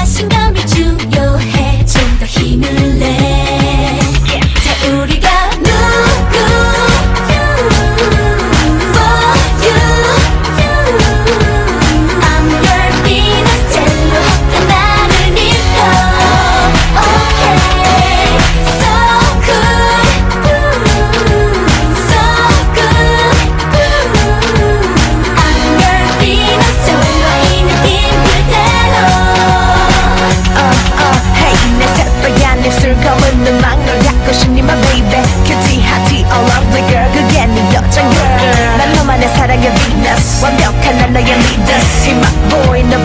자신감 your weakness. What milk can I know your leaders? See my boy in the